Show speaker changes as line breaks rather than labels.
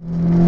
you